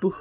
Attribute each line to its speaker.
Speaker 1: 不。